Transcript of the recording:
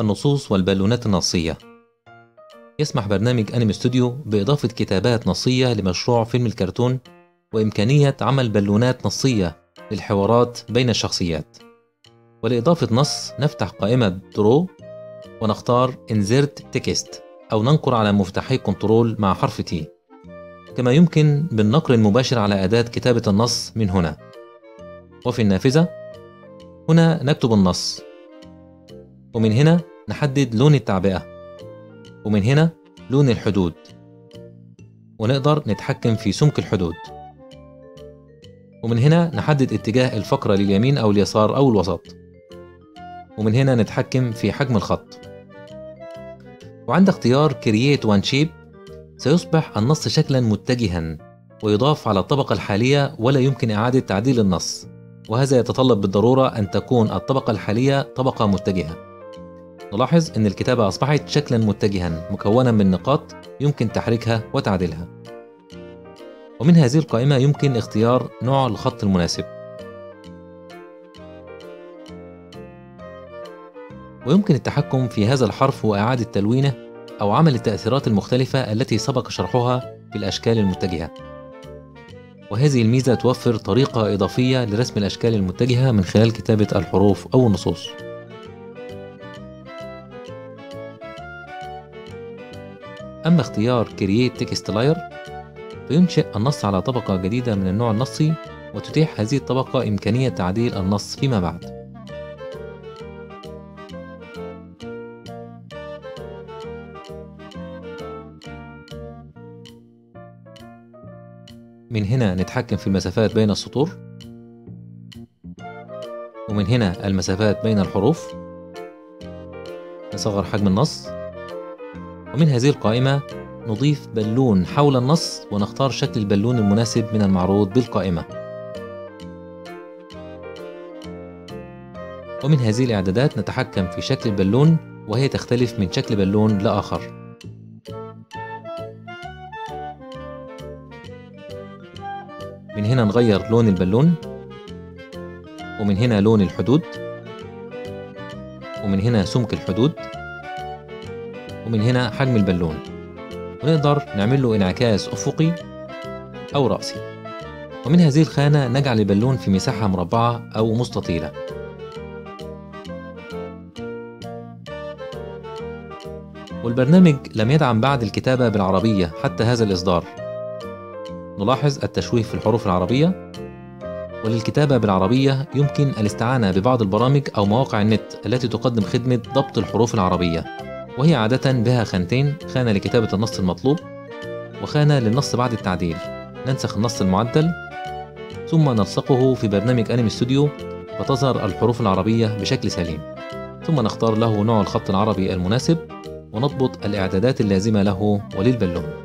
النصوص والبالونات النصية. يسمح برنامج أنمي استوديو بإضافة كتابات نصية لمشروع فيلم الكرتون وإمكانية عمل بالونات نصية للحوارات بين الشخصيات. ولإضافة نص نفتح قائمة Draw ونختار Insert Text أو ننقر على مفتاحي Control مع حرف T. كما يمكن بالنقر المباشر على أداة كتابة النص من هنا. وفي النافذة هنا نكتب النص. ومن هنا نحدد لون التعبئة. ومن هنا لون الحدود. ونقدر نتحكم في سمك الحدود. ومن هنا نحدد اتجاه الفقرة لليمين أو اليسار أو الوسط. ومن هنا نتحكم في حجم الخط. وعند اختيار Create One Shape سيصبح النص شكلا متجها ويضاف على الطبقة الحالية ولا يمكن إعادة تعديل النص. وهذا يتطلب بالضرورة أن تكون الطبقة الحالية طبقة متجهة. نلاحظ أن الكتابة أصبحت شكلا متجها مكونا من نقاط يمكن تحريكها وتعديلها. ومن هذه القائمة يمكن اختيار نوع الخط المناسب. ويمكن التحكم في هذا الحرف وإعادة تلوينه أو عمل التأثيرات المختلفة التي سبق شرحها في الأشكال المتجهة. وهذه الميزة توفر طريقة إضافية لرسم الأشكال المتجهة من خلال كتابة الحروف أو النصوص. أما اختيار Create Text Layer فينشئ النص على طبقة جديدة من النوع النصي وتتيح هذه الطبقة إمكانية تعديل النص فيما بعد. من هنا نتحكم في المسافات بين السطور. ومن هنا المسافات بين الحروف. نصغر حجم النص. ومن هذه القائمة نضيف بالون حول النص ونختار شكل البالون المناسب من المعروض بالقائمة. ومن هذه الإعدادات نتحكم في شكل البالون وهي تختلف من شكل بالون لآخر. من هنا نغير لون البالون ومن هنا لون الحدود ومن هنا سمك الحدود ومن هنا حجم البالون. ونقدر نعمل له انعكاس أفقي أو رأسي. ومن هذه الخانة نجعل البالون في مساحة مربعة أو مستطيلة. والبرنامج لم يدعم بعد الكتابة بالعربية حتى هذا الإصدار. نلاحظ التشويه في الحروف العربية. وللكتابة بالعربية يمكن الاستعانة ببعض البرامج أو مواقع النت التي تقدم خدمة ضبط الحروف العربية. وهي عادة بها خانتين خانة لكتابة النص المطلوب وخانة للنص بعد التعديل. ننسخ النص المعدل ثم نلصقه في برنامج أنمي ستوديو فتظهر الحروف العربية بشكل سليم. ثم نختار له نوع الخط العربي المناسب ونضبط الإعدادات اللازمة له وللبالون